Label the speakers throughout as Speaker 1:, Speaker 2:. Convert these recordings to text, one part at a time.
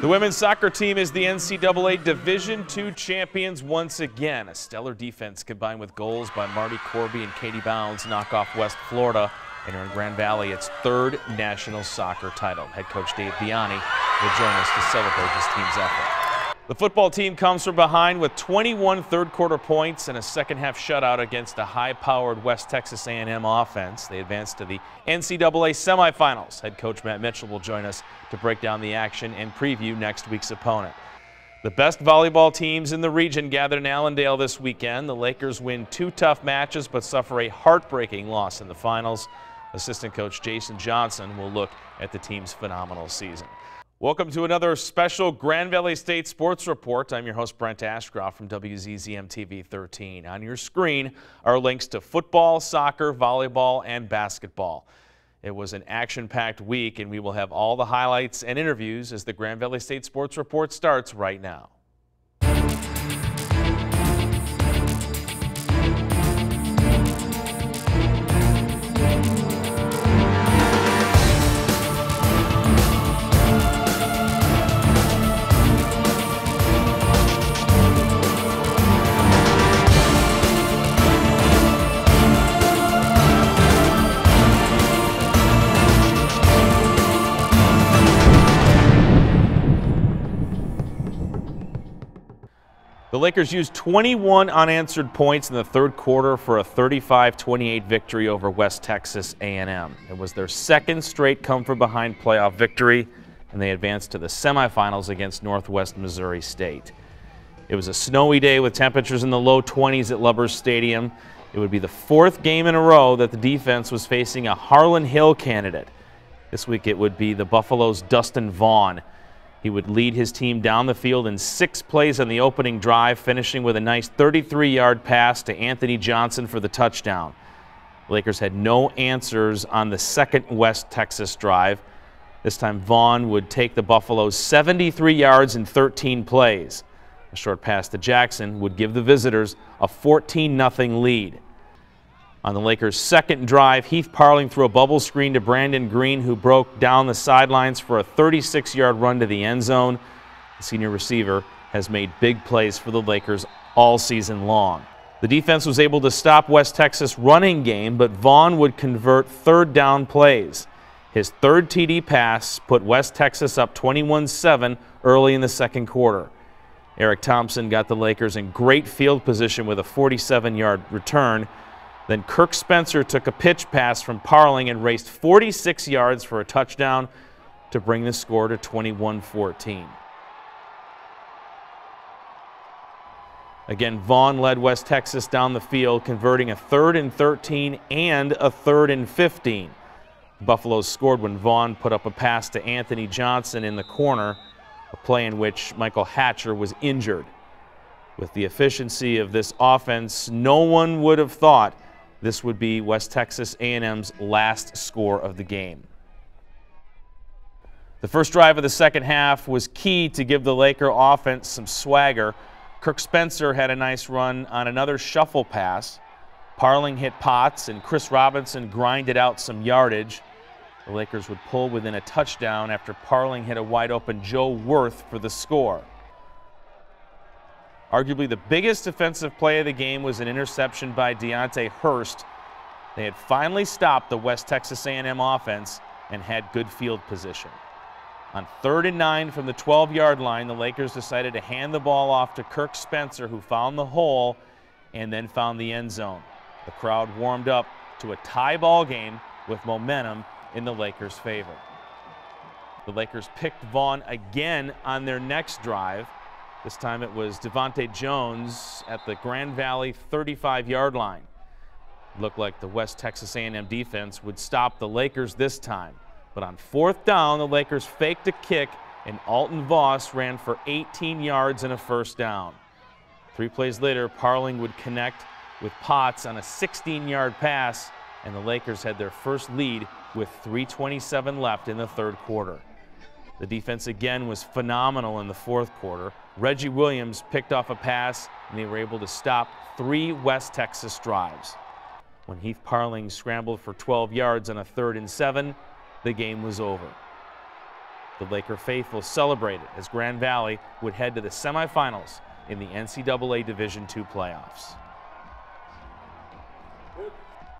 Speaker 1: The women's soccer team is the NCAA Division II champions once again. A stellar defense combined with goals by Marti Corby and Katie Bounds knock off West Florida and earn Grand Valley its third national soccer title. Head coach Dave DiIanni will join us to celebrate his team's effort. The football team comes from behind with 21 third quarter points and a second half shutout against a high-powered West Texas A&M offense. They advance to the NCAA semifinals. Head coach Matt Mitchell will join us to break down the action and preview next week's opponent. The best volleyball teams in the region gathered in Allendale this weekend. The Lakers win two tough matches but suffer a heartbreaking loss in the finals. Assistant coach Jason Johnson will look at the team's phenomenal season. Welcome to another special Grand Valley State Sports Report. I'm your host, Brent Ashcroft from WZZM TV 13. On your screen are links to football, soccer, volleyball, and basketball. It was an action-packed week, and we will have all the highlights and interviews as the Grand Valley State Sports Report starts right now. The Lakers used 21 unanswered points in the third quarter for a 35-28 victory over West Texas A&M. It was their second straight come-from-behind playoff victory, and they advanced to the semifinals against Northwest Missouri State. It was a snowy day with temperatures in the low 20s at Lubbers Stadium. It would be the fourth game in a row that the defense was facing a Harlon Hill candidate. This week it would be the Buffalo's Dustin Vaughn. He would lead his team down the field in six plays on the opening drive, finishing with a nice 33-yard pass to Anthony Johnson for the touchdown. Lakers had no answers on the second West Texas drive. This time Vaughn would take the Buffaloes 73 yards in 13 plays. A short pass to Jackson would give the visitors a 14-0 lead. On the Lakers' second drive, Heath Parling threw a bubble screen to Brandon Green, who broke down the sidelines for a 36-yard run to the end zone. The senior receiver has made big plays for the Lakers all season long. The defense was able to stop West Texas' running game, but Vaughn would convert third down plays. His third TD pass put West Texas up 21-7 early in the second quarter. Eric Thompson got the Lakers in great field position with a 47-yard return, then Kirk Spencer took a pitch pass from Parling and raced 46 yards for a touchdown to bring the score to 21-14. Again, Vaughn led West Texas down the field, converting a third and 13 and a third and 15. Buffaloes scored when Vaughn put up a pass to Anthony Johnson in the corner, a play in which Michael Hatcher was injured. With the efficiency of this offense, no one would have thought this would be West Texas A&M's last score of the game. The first drive of the second half was key to give the Laker offense some swagger. Kirk Spencer had a nice run on another shuffle pass. Parling hit Potts and Chris Robinson grinded out some yardage. The Lakers would pull within a touchdown after Parling hit a wide open Joe Worth for the score. Arguably the biggest defensive play of the game was an interception by Deontay Hurst. They had finally stopped the West Texas A&M offense and had good field position. On third and nine from the 12-yard line, the Lakers decided to hand the ball off to Kirk Spencer, who found the hole and then found the end zone. The crowd warmed up to a tie ball game with momentum in the Lakers' favor. The Lakers picked Vaughn again on their next drive. This time it was Devonte Jones at the Grand Valley 35-yard line. Looked like the West Texas A&M defense would stop the Lakers this time. But on fourth down, the Lakers faked a kick, and Alton Voss ran for 18 yards and a first down. Three plays later, Parling would connect with Potts on a 16-yard pass, and the Lakers had their first lead with 3.27 left in the third quarter. The defense again was phenomenal in the fourth quarter. Reggie Williams picked off a pass, and they were able to stop three West Texas drives. When Heath Parling scrambled for 12 yards on a third and seven, the game was over. The Laker faithful celebrated as Grand Valley would head to the semifinals in the NCAA Division II playoffs.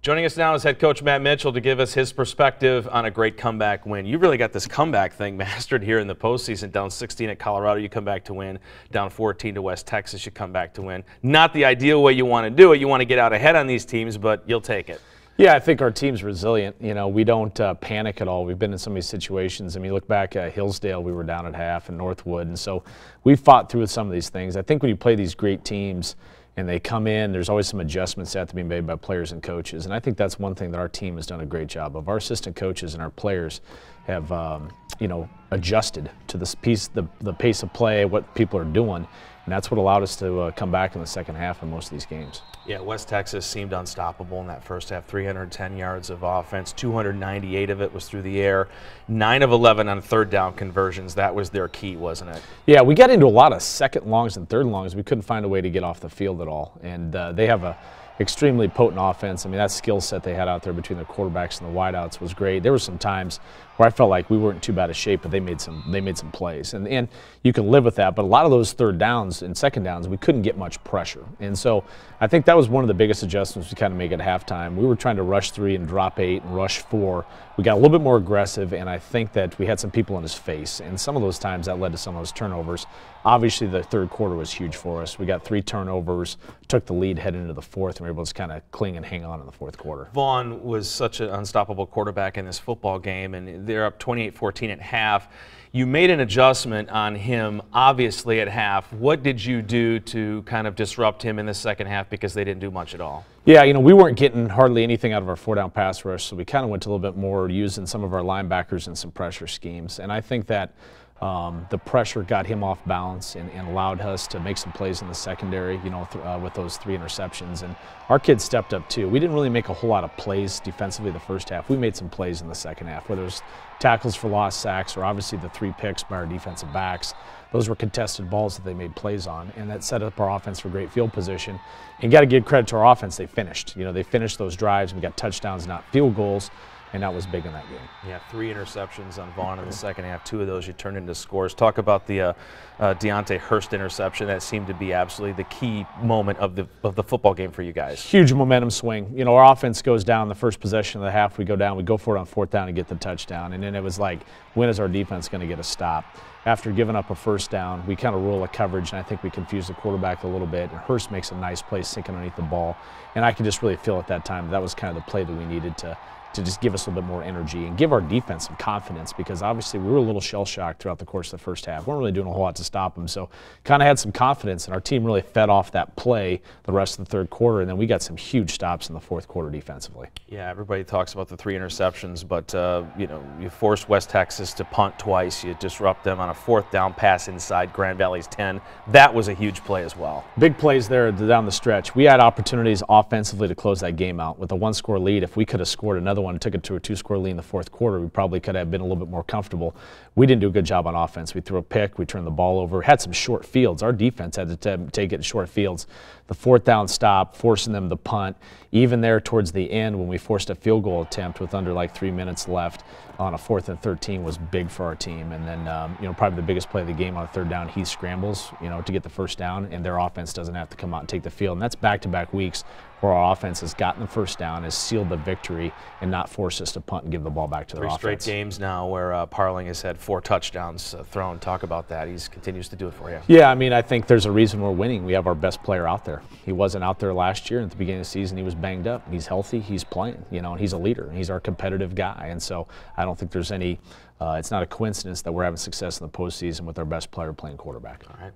Speaker 1: Joining us now is head coach Matt Mitchell to give us his perspective on a great comeback win. You really got this comeback thing mastered here in the postseason. Down 16 at Colorado, you come back to win. Down 14 to West Texas, you come back to win. Not the ideal way you want to do it. You want to get out ahead on these teams, but you'll take it.
Speaker 2: Yeah, I think our team's resilient. You know, we don't uh, panic at all. We've been in some of these situations. I mean, look back at Hillsdale, we were down at half, and Northwood, and so we fought through some of these things. I think when you play these great teams, and they come in, there's always some adjustments that have to be made by players and coaches. And I think that's one thing that our team has done a great job of. Our assistant coaches and our players have, um, you know, adjusted to this piece, the, the pace of play, what people are doing. And that's what allowed us to uh, come back in the second half in most of these games.
Speaker 1: Yeah, West Texas seemed unstoppable in that first half. 310 yards of offense, 298 of it was through the air. 9 of 11 on third down conversions. That was their key, wasn't it?
Speaker 2: Yeah, we got into a lot of second longs and third longs. We couldn't find a way to get off the field at all. And uh, they have a extremely potent offense. I mean, that skill set they had out there between the quarterbacks and the wideouts was great. There were some times where I felt like we weren't too bad a shape, but they made some they made some plays, and and you can live with that. But a lot of those third downs and second downs, we couldn't get much pressure, and so I think that was one of the biggest adjustments we kind of make at halftime. We were trying to rush three and drop eight and rush four. We got a little bit more aggressive, and I think that we had some people in his face, and some of those times that led to some of those turnovers. Obviously, the third quarter was huge for us. We got three turnovers, took the lead heading into the fourth, and we were able to kind of cling and hang on in the fourth quarter.
Speaker 1: Vaughn was such an unstoppable quarterback in this football game, and they're up 28-14 at half. You made an adjustment on him, obviously, at half. What did you do to kind of disrupt him in the second half because they didn't do much at all?
Speaker 2: Yeah, you know, we weren't getting hardly anything out of our four-down pass rush, so we kind of went a little bit more using some of our linebackers and some pressure schemes. And I think that um, the pressure got him off balance and, and, allowed us to make some plays in the secondary, you know, uh, with those three interceptions. And our kids stepped up too. We didn't really make a whole lot of plays defensively the first half. We made some plays in the second half, whether it was tackles for lost sacks or obviously the three picks by our defensive backs. Those were contested balls that they made plays on, and that set up our offense for great field position. And got to give credit to our offense; they finished. You know, they finished those drives. We got touchdowns, not field goals and that was big in that game.
Speaker 1: Yeah, three interceptions on Vaughn in the second half. Two of those you turned into scores. Talk about the uh, uh, Deontay Hurst interception. That seemed to be absolutely the key moment of the of the football game for you guys.
Speaker 2: Huge momentum swing. You know, our offense goes down the first possession of the half. We go down. We go for it on fourth down and get the touchdown. And then it was like, when is our defense going to get a stop? After giving up a first down, we kind of roll a coverage, and I think we confused the quarterback a little bit. And Hurst makes a nice play sinking underneath the ball. And I could just really feel at that time that was kind of the play that we needed to to just give us a little bit more energy and give our defense some confidence because obviously we were a little shell shocked throughout the course of the first half. We weren't really doing a whole lot to stop them, so kind of had some confidence, and our team really fed off that play the rest of the third quarter, and then we got some huge stops in the fourth quarter defensively.
Speaker 1: Yeah, everybody talks about the three interceptions, but uh, you know you forced West Texas to punt twice. You disrupt them on a fourth down pass inside Grand Valley's 10. That was a huge play as well.
Speaker 2: Big plays there down the stretch. We had opportunities offensively to close that game out with a one-score lead. If we could have scored another one one took it to a two-score lead in the fourth quarter, we probably could have been a little bit more comfortable. We didn't do a good job on offense. We threw a pick, we turned the ball over, had some short fields. Our defense had to take it in short fields. The fourth down stop, forcing them to punt. Even there towards the end, when we forced a field goal attempt with under like three minutes left on a fourth and 13 was big for our team. And then, um, you know, probably the biggest play of the game on a third down, he scrambles, you know, to get the first down, and their offense doesn't have to come out and take the field. And that's back-to-back -back weeks where our offense has gotten the first down, has sealed the victory, and not forced us to punt and give the ball back to
Speaker 1: Three
Speaker 2: their
Speaker 1: offense.
Speaker 2: offense.
Speaker 1: straight games now where uh, Parling has had four touchdowns uh, thrown. Talk about that. He continues to do it for you.
Speaker 2: Yeah, I mean, I think there's a reason we're winning. We have our best player out there. He wasn't out there last year. At the beginning of the season, he was banged up. He's healthy. He's playing, you know, and he's a leader. He's our competitive guy. And so I don't think there's any, uh, it's not a coincidence that we're having success in the postseason with our best player playing quarterback.
Speaker 1: All right.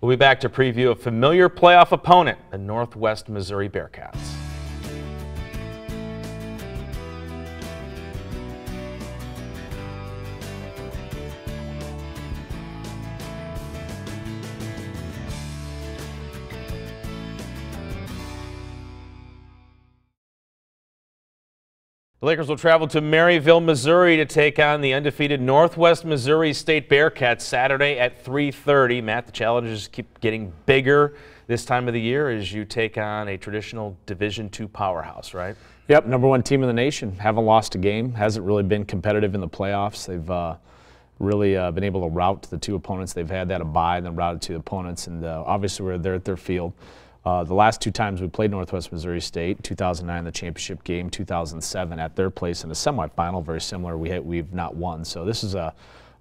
Speaker 1: We'll be back to preview a familiar playoff opponent, the Northwest Missouri Bearcats. The Lakers will travel to Maryville, Missouri to take on the undefeated Northwest Missouri State Bearcats Saturday at 3.30. Matt, the challenges keep getting bigger this time of the year as you take on a traditional Division II powerhouse, right?
Speaker 2: Yep, number one team in the nation. Haven't lost a game. Hasn't really been competitive in the playoffs. They've uh, really uh, been able to route the two opponents they've had that a bye and then routed the opponents. And uh, obviously, we're there at their field. Uh, the last two times we played Northwest Missouri State, 2009 the championship game, 2007 at their place in the semifinal, very similar. We we've not won, so this is a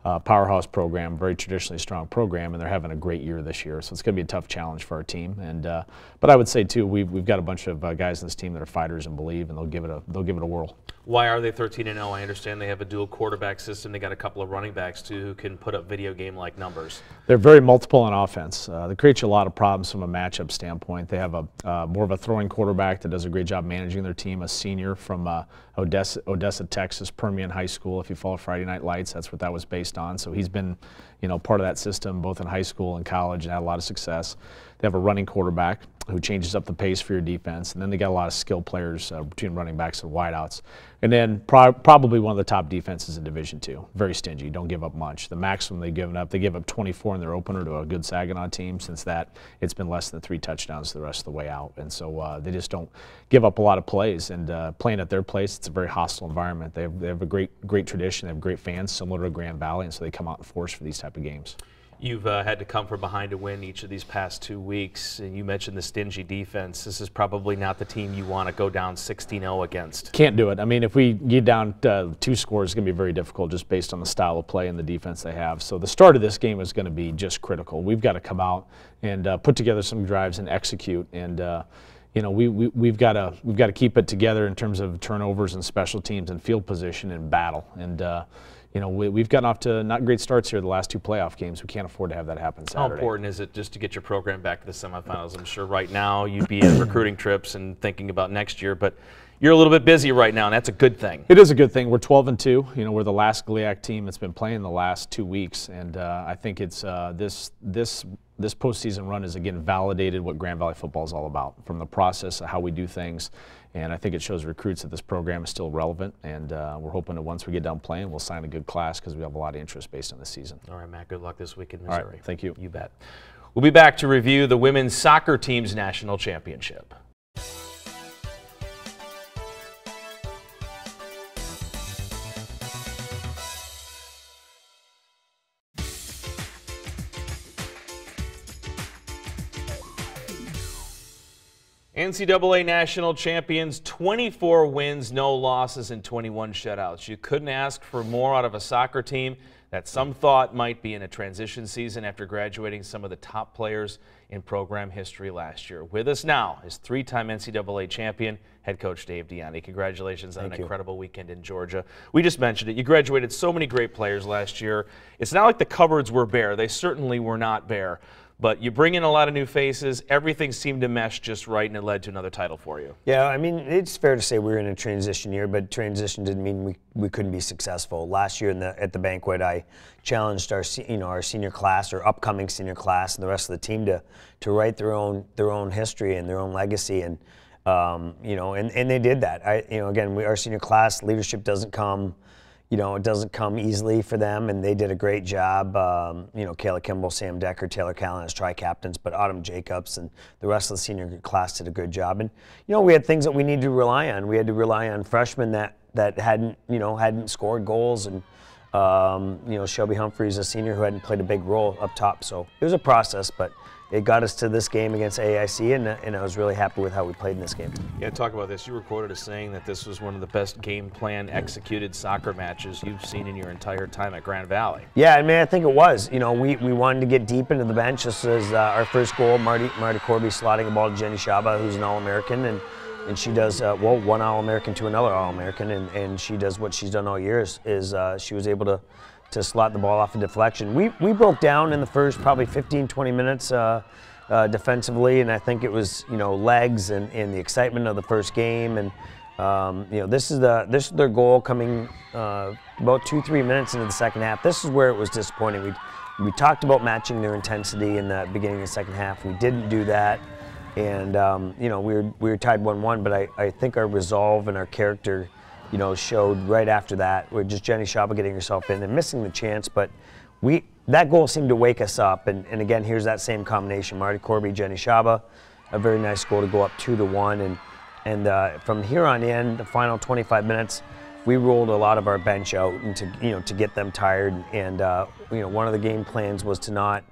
Speaker 2: uh, powerhouse program, very traditionally strong program, and they're having a great year this year. So it's going to be a tough challenge for our team. And uh, but I would say too, we've, we've got a bunch of uh, guys in this team that are fighters and believe, and they'll give it a they'll give it a whirl.
Speaker 1: Why are they 13 and 0? I understand they have a dual quarterback system. They got a couple of running backs too who can put up video game like numbers.
Speaker 2: They're very multiple on offense. Uh, they create a lot of problems from a matchup standpoint. They have a uh, more of a throwing quarterback that does a great job managing their team. A senior from uh, Odessa, Odessa, Texas, Permian High School. If you follow Friday Night Lights, that's what that was based on. So he's been, you know, part of that system both in high school and college and had a lot of success. They have a running quarterback who changes up the pace for your defense. And then they got a lot of skill players uh, between running backs and wideouts. And then pro probably one of the top defenses in Division Two. Very stingy. Don't give up much. The maximum they've given up, they give up 24 in their opener to a good Saginaw team. Since that, it's been less than three touchdowns the rest of the way out. And so uh, they just don't give up a lot of plays. And uh, playing at their place, it's a very hostile environment. They have, they have a great, great tradition. They have great fans, similar to Grand Valley, and so they come out in force for these type of games.
Speaker 1: You've uh, had to come from behind to win each of these past two weeks. And you mentioned the stingy defense. This is probably not the team you want to go down 16 0 against.
Speaker 2: Can't do it. I mean, if we get down uh, two scores, it's going to be very difficult just based on the style of play and the defense they have. So the start of this game is going to be just critical. We've got to come out and uh, put together some drives and execute. And uh, you know, we, we, we've got to we've got to keep it together in terms of turnovers and special teams and field position and battle. And uh, you know, we, have gotten off to not great starts here the last two playoff games. We can't afford to have that happen Saturday.
Speaker 1: How important is it just to get your program back to the semifinals? I'm sure right now you'd be in recruiting trips and thinking about next year, but you're a little bit busy right now, and that's a good thing.
Speaker 2: It is a good thing. We're 12 and two. You know, we're the last GLIAC team that's been playing the last two weeks, and uh, I think it's uh, this this this postseason run has again validated what Grand Valley football is all about, from the process of how we do things, and I think it shows recruits that this program is still relevant, and uh, we're hoping that once we get done playing, we'll sign a good class because we have a lot of interest based on the season.
Speaker 1: All right, Matt. Good luck this week in Missouri.
Speaker 2: All right, thank you.
Speaker 1: You bet. We'll be back to review the women's soccer team's national championship. NCAA national champions, 24 wins, no losses, and 21 shutouts. You couldn't ask for more out of a soccer team that some thought might be in a transition season after graduating some of the top players in program history last year. With us now is three-time NCAA champion, head coach Dave DiIanni. Congratulations on
Speaker 3: Thank
Speaker 1: an
Speaker 3: you.
Speaker 1: incredible weekend in Georgia. We just mentioned it. You graduated so many great players last year. It's not like the cupboards were bare. They certainly were not bare. But you bring in a lot of new faces. Everything seemed to mesh just right, and it led to another title for you.
Speaker 3: Yeah, I mean, it's fair to say we were in a transition year, but transition didn't mean we, we couldn't be successful. Last year in the, at the banquet, I challenged our you know our senior class or upcoming senior class and the rest of the team to to write their own their own history and their own legacy and um, you know and, and they did that. I you know again we, our senior class leadership doesn't come you know, it doesn't come easily for them, and they did a great job. Um, you know, Kayla Kimball, Sam Decker, Taylor Callan as tri-captains, but Autumn Jacobs and the rest of the senior class did a good job. And you know, we had things that we needed to rely on. We had to rely on freshmen that that hadn't, you know, hadn't scored goals, and um, you know, Shelby Humphreys, a senior who hadn't played a big role up top. So it was a process, but it got us to this game against AIC, and, and I was really happy with how we played in this game.
Speaker 1: Yeah, talk about this. You were quoted as saying that this was one of the best game plan executed soccer matches you've seen in your entire time at Grand Valley.
Speaker 3: Yeah, I mean, I think it was. You know, we, we wanted to get deep into the bench. This was uh, our first goal. Marty Marti Corby slotting a ball to Jenny Shaba, who's an All-American, and and she does uh, well one All-American to another All-American, and, and she does what she's done all year is, is uh, she was able to to slot the ball off a deflection. We, we broke down in the first probably 15, 20 minutes uh, uh, defensively, and I think it was you know legs and, and the excitement of the first game, and um, you know this is the this is their goal coming uh, about two three minutes into the second half. This is where it was disappointing. We we talked about matching their intensity in the beginning of the second half. We didn't do that, and um, you know we were we were tied one one, but I, I think our resolve and our character you know, showed right after that. We're just Jenny Shaba getting herself in and missing the chance, but we that goal seemed to wake us up. And, and again, here's that same combination: Marti Corby, Jenny Shaba, a very nice goal to go up two to one. And and uh, from here on in, the final 25 minutes, we rolled a lot of our bench out and to you know to get them tired. And uh, you know one of the game plans was to not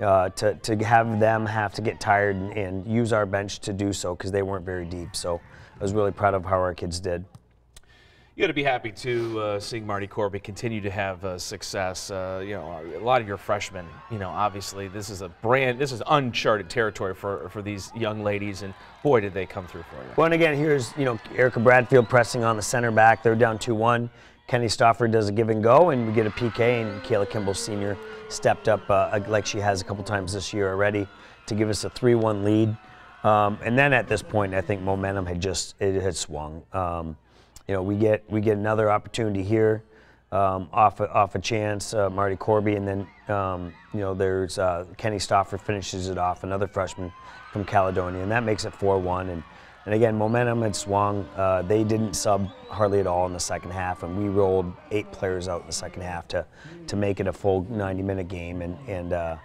Speaker 3: uh, to to have them have to get tired and, and use our bench to do so because they weren't very deep. So I was really proud of how our kids did.
Speaker 1: You got to be happy to uh, seeing Marti Corby continue to have uh, success. Uh, you know, a lot of your freshmen. You know, obviously this is a brand, this is uncharted territory for for these young ladies, and boy, did they come through for you.
Speaker 3: Well, and again, here's you know Erica Bradfield pressing on the center back. They're down two one. Kenny Stauffer does a give and go, and we get a PK, and Kayla Kimball Sr. stepped up uh, like she has a couple times this year already to give us a 3-1 lead. Um, and then at this point, I think momentum had just it had swung. Um, you know, we get we get another opportunity here um, off a, off a chance, uh, Marti Corby, and then um, you know there's uh, Kenny Stauffer finishes it off, another freshman from Caledonia, and that makes it 4-1. And and again, momentum had swung. Uh, they didn't sub hardly at all in the second half, and we rolled eight players out in the second half to to make it a full 90-minute game. And and uh,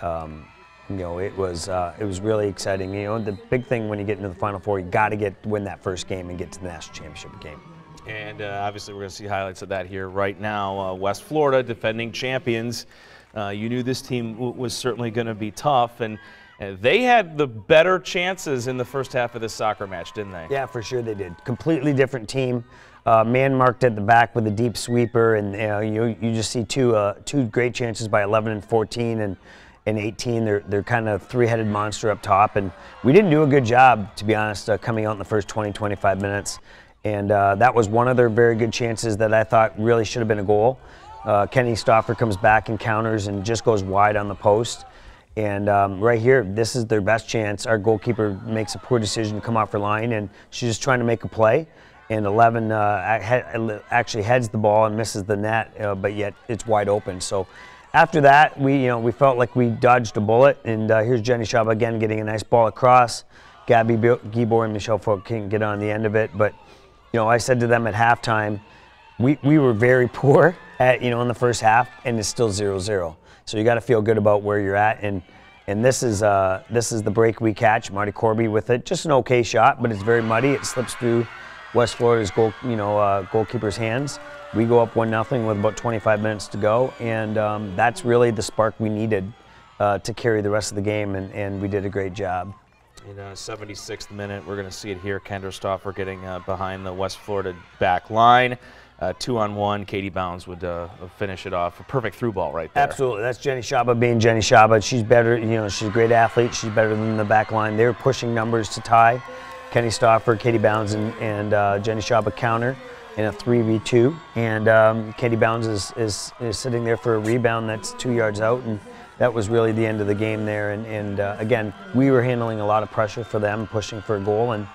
Speaker 3: um, you know, it was uh, it was really exciting. You know, the big thing when you get into the Final Four, you got to get win that first game and get to the national championship game.
Speaker 1: And uh, obviously, we're going to see highlights of that here right now. Uh, West Florida, defending champions. Uh, you knew this team was certainly going to be tough, and, and they had the better chances in the first half of this soccer match, didn't they?
Speaker 3: Yeah, for sure they did. Completely different team. Uh, man marked at the back with a deep sweeper, and you you just see two uh, two great chances by 11 and 14, and and 18. They're they're kind of three-headed monster up top, and we didn't do a good job, to be honest, uh, coming out in the first 20, 25 minutes. And uh, that was one of their very good chances that I thought really should have been a goal. Uh, Kenny Stauffer comes back and counters and just goes wide on the post. And um, right here, this is their best chance. Our goalkeeper makes a poor decision to come off her line, and she's just trying to make a play. And 11 uh, actually heads the ball and misses the net, uh, but yet it's wide open. So after that, we you know we felt like we dodged a bullet, and uh, here's Jenny Shaba again getting a nice ball across. Gabby Gibor and Michelle Folk can get on the end of it, but you know I said to them at halftime, we, we were very poor at you know in the first half, and it's still 0-0. So you got to feel good about where you're at, and and this is uh, this is the break we catch. Marti Corby with it, just an okay shot, but it's very muddy. It slips through West Florida's goal you know uh, goalkeeper's hands we go up one nothing with about 25 minutes to go, and um, that's really the spark we needed uh, to carry the rest of the game, and, and we did a great job.
Speaker 1: In uh, 76th minute, we're going to see it here. Kendra Stauffer getting uh, behind the West Florida back line. Uh, two on one, Katie Bounds would uh, finish it off. A perfect through ball right there.
Speaker 3: Absolutely. That's Jenny Shaba being Jenny Shaba. She's better, you know, she's a great athlete. She's better than the back line. They're pushing numbers to tie. Kenny Stoffer, Katie Bounds, and, and uh, Jenny Shaba counter in a 3v2. And um, Bounds is, is, is, sitting there for a rebound that's two yards out. And that was really the end of the game there. And, and uh, again, we were handling a lot of pressure for them, pushing for a goal. And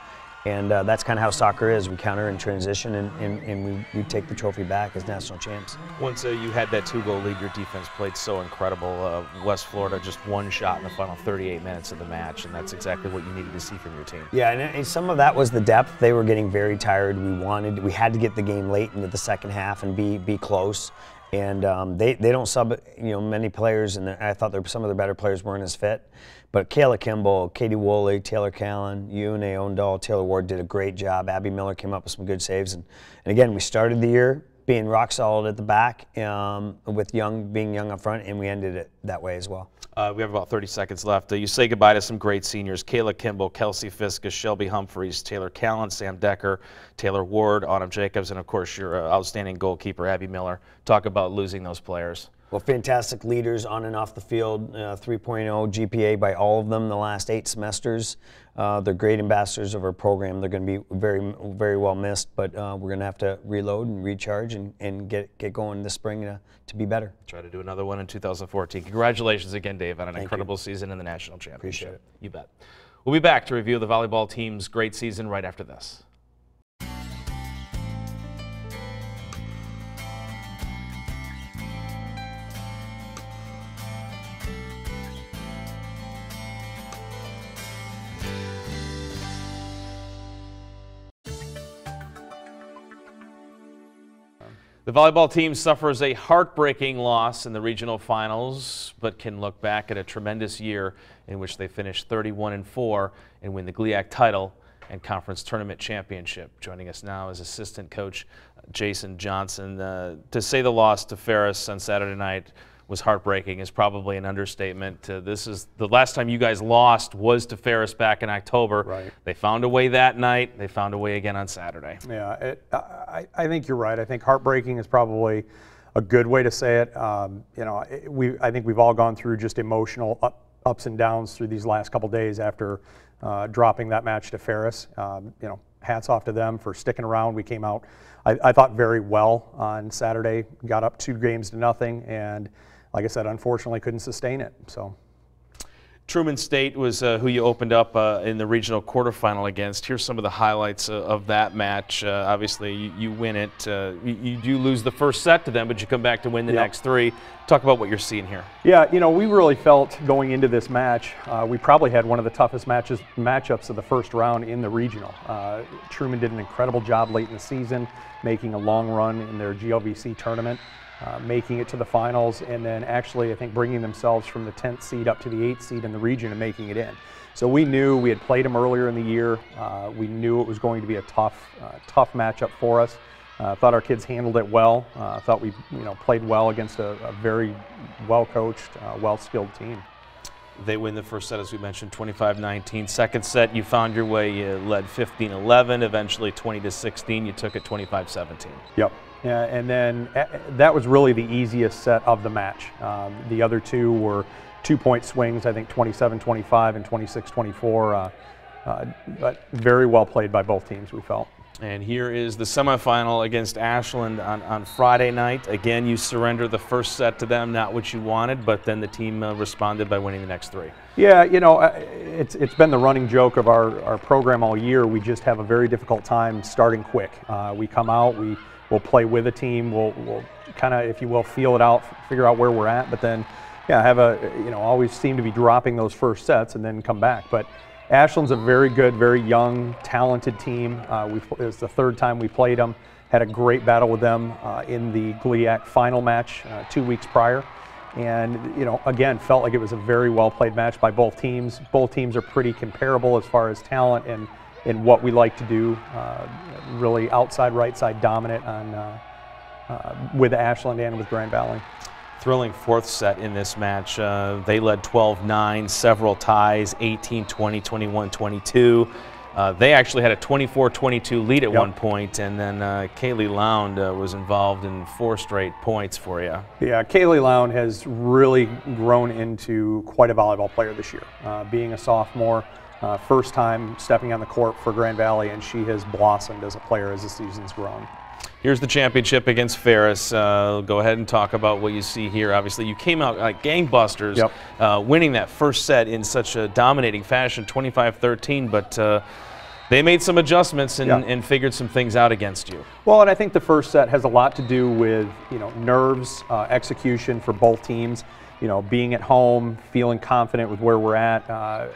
Speaker 3: and uh, that's kind of how soccer is. We counter and transition, and, and, and we, we take the trophy back as national champs.
Speaker 1: Once uh, you had that two goal lead, your defense played so incredible. Uh, West Florida just one shot in the final 38 minutes of the match, and that's exactly what you needed to see from your team.
Speaker 3: Yeah, and, and some of that was the depth. They were getting very tired. We wanted, we had to get the game late into the second half and be, be close and um, they, they don't sub you know many players, and I thought some of their better players weren't as fit. But Kayla Kimball, Katie Woolley, Taylor Callan, you, Dahl, Taylor Ward did a great job. Abby Miller came up with some good saves, and, and again we started the year being rock solid at the back, um, with young being young up front, and we ended it that way as well.
Speaker 1: Uh, we have about 30 seconds left. Uh, you say goodbye to some great seniors: Kayla Kimball, Kelsey Fiskus, Shelby Humphreys, Taylor Callan, Sam Decker, Taylor Ward, Autumn Jacobs, and of course your uh, outstanding goalkeeper Abby Miller. Talk about losing those players.
Speaker 3: Well, fantastic leaders on and off the field. Uh, 3.0 GPA by all of them the last eight semesters. Uh, they're great ambassadors of our program. They're going to be very, very well missed, but uh, we're going to have to reload and recharge and, and get, get going this spring to, to be better.
Speaker 1: Try to do another one in 2014. Congratulations again, Dave, on an Thank incredible you. season in the national championship.
Speaker 3: Appreciate it.
Speaker 1: You bet. We'll be back to review the volleyball team's great season right after this. The volleyball team suffers a heartbreaking loss in the regional finals, but can look back at a tremendous year in which they finished 31 and 4 and win the GLIAC title and conference tournament championship. Joining us now is assistant coach Jason Johnson. Uh, to say the loss to Ferris on Saturday night was heartbreaking is probably an understatement. Uh, this is the last time you guys lost was to Ferris back in October.
Speaker 4: Right.
Speaker 1: They found a way that night. They found a way again on Saturday.
Speaker 4: Yeah, it, I, I think you're right. I think heartbreaking is probably a good way to say it. Um, you know, it, we I think we've all gone through just emotional up, ups and downs through these last couple days after uh, dropping that match to Ferris. Um, you know, hats off to them for sticking around. We came out, I, I thought, very well on Saturday. Got up two games to nothing, and like I said, unfortunately couldn't sustain it. So.
Speaker 1: Truman State was uh, who you opened up uh, in the regional quarterfinal against. Here's some of the highlights uh, of that match. Uh, obviously, you, you, win it. Uh, you, you, do lose the first set to them, but you come back to win the yep. next three. Talk about what you're seeing here.
Speaker 4: Yeah, you know, we really felt going into this match, uh, we probably had one of the toughest matches matchups of the first round in the regional. Truman did an incredible job late in the season, making a long run in their GLVC tournament. Uh, making it to the finals, and then actually, I think, bringing themselves from the 10th seed up to the 8th seed in the region and making it in. So we knew we had played them earlier in the year. Uh, we knew it was going to be a tough, uh, tough matchup for us. Uh, thought our kids handled it well. Uh, thought we, you know, played well against a, a very well-coached, uh, well-skilled team.
Speaker 1: They win the first set, as we mentioned, 25-19. Second set, you found your way. You led 15-11. Eventually, 20-16. You took it 25-17.
Speaker 4: Yep. Yeah, and then uh, that was really the easiest set of the match. Um, the other two were two-point swings, I think 27-25 and 26-24, uh, uh, but very well played by both teams, we felt.
Speaker 1: And here is the semifinal against Ashland on, on Friday night. Again, you surrender the first set to them, not what you wanted, but then the team uh, responded by winning the next three.
Speaker 4: Yeah, you know, uh, it's, it's been the running joke of our, our program all year. We just have a very difficult time starting quick. Uh, we come out, we we'll play with a team. We'll, we'll kind of, if you will, feel it out, figure out where we're at. But then, yeah, have a, you know, always seem to be dropping those first sets and then come back. But Ashland's a very good, very young, talented team. Uh, we, it's the third time we played them. Had a great battle with them uh, in the GLIAC final match uh, two weeks prior. And, you know, again, felt like it was a very well played match by both teams. Both teams are pretty comparable as far as talent and in what we like to do, uh, really outside right side dominant on uh, uh, with Ashland and with Grand Valley.
Speaker 1: Thrilling fourth set in this match. Uh, they led 12-9, several ties, 18-20, 21-22. Uh, they actually had a 24-22 lead at yep. one point, and then uh, Kaylee Lound uh, was involved in four straight points for you.
Speaker 4: Yeah, Kaylee Lound has really grown into quite a volleyball player this year. Uh, being a sophomore, uh, first time stepping on the court for Grand Valley, and she has blossomed as a player as the season's grown.
Speaker 1: Here's the championship against Ferris. Uh, go ahead and talk about what you see here. Obviously, you came out like gangbusters,
Speaker 4: yep.
Speaker 1: uh, winning that first set in such a dominating fashion, 25-13, but uh, they made some adjustments and, and, figured some things out against you.
Speaker 4: Well, and I think the first set has a lot to do with you know nerves, uh, execution for both teams you know, being at home, feeling confident with where we're at, uh,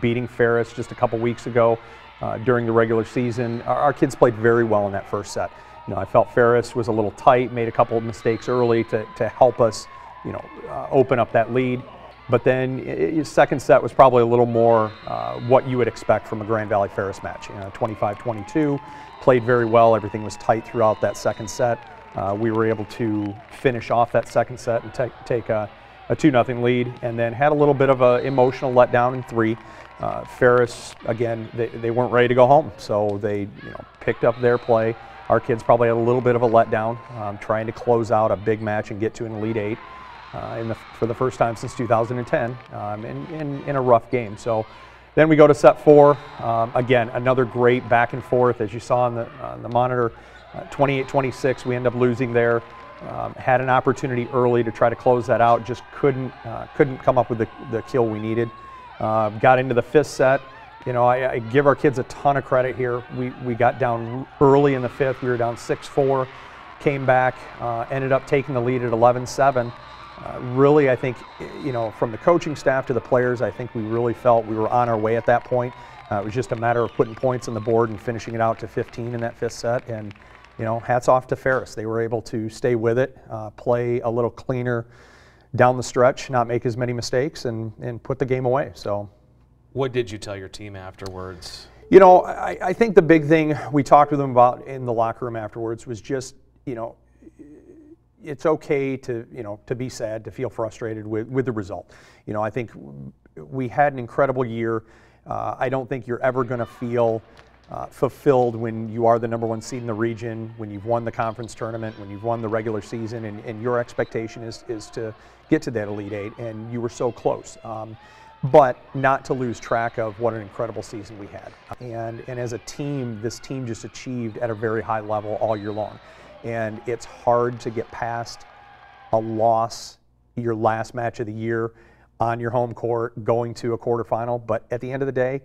Speaker 4: beating Ferris just a couple weeks ago uh, during the regular season. Our, our, kids played very well in that first set. You know, I felt Ferris was a little tight, made a couple of mistakes early to, to help us, you know, uh, open up that lead. But then it, second set was probably a little more uh, what you would expect from a Grand Valley Ferris match. You know, 25-22, played very well. Everything was tight throughout that second set. Uh, we were able to finish off that second set and take, take a a 2 0 lead, and then had a little bit of an emotional letdown in three. Uh, Ferris, again, they, they weren't ready to go home, so they you know picked up their play. Our kids probably had a little bit of a letdown, um, trying to close out a big match and get to an Elite Eight uh, the, for the first time since 2010 um, in, in, in, a rough game. So then we go to set four. Um, again, another great back and forth, as you saw on the, on the monitor. 28-26, uh, we end up losing there. Um, had an opportunity early to try to close that out, just couldn't uh, couldn't come up with the, the kill we needed. Uh, got into the fifth set. You know, I, I, give our kids a ton of credit here. We, we got down early in the fifth. We were down 6-4, came back, uh, ended up taking the lead at 11-7. Uh, really, I think, you know, from the coaching staff to the players, I think we really felt we were on our way at that point. Uh, it was just a matter of putting points on the board and finishing it out to 15 in that fifth set. And you know, hats off to Ferris. They were able to stay with it, uh, play a little cleaner down the stretch, not make as many mistakes, and, and put the game away. So,
Speaker 1: what did you tell your team afterwards?
Speaker 4: You know, I, I think the big thing we talked with them about in the locker room afterwards was just, you know, it's okay to, you know, to be sad, to feel frustrated with, with the result. You know, I think we had an incredible year. Uh, I don't think you're ever going to feel uh, fulfilled when you are the number one seed in the region, when you've won the conference tournament, when you've won the regular season, and, and your expectation is, is to get to that Elite Eight, and you were so close. Um, but not to lose track of what an incredible season we had. And, and as a team, this team just achieved at a very high level all year long. And it's hard to get past a loss your last match of the year on your home court, going to a quarterfinal. But at the end of the day,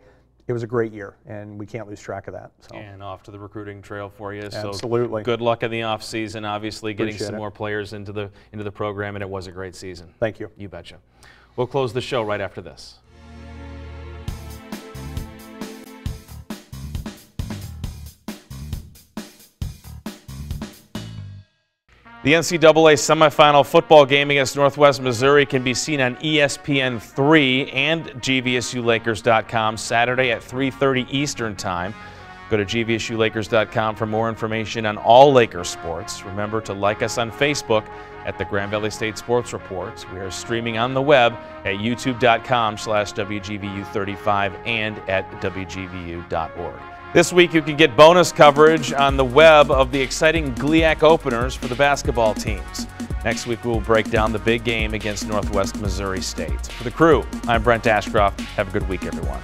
Speaker 4: it was a great year, and we can't lose track of that. So.
Speaker 1: And off to the recruiting trail for you.
Speaker 4: Absolutely.
Speaker 1: So good luck in the off season. Obviously, getting
Speaker 4: Appreciate
Speaker 1: some
Speaker 4: it.
Speaker 1: more players into the into the program, and it was a great season.
Speaker 4: Thank you.
Speaker 1: You betcha. We'll close the show right after this. The NCAA semifinal football game against Northwest Missouri can be seen on E ESPN3 and GVSULakers.com Saturday at 3:30 Eastern Time. Go to GVSULakers.com for more information on all Lakers sports. Remember to like us on Facebook at the Grand Valley State Sports Reports. We are streaming on the web at youtube.com slash WGVU35 and at WGVU.org. This week you can get bonus coverage on the web of the exciting GLIAC openers for the basketball teams. Next week we will break down the big game against Northwest Missouri State. For the crew, I'm Brent Ashcroft. Have a good week, everyone.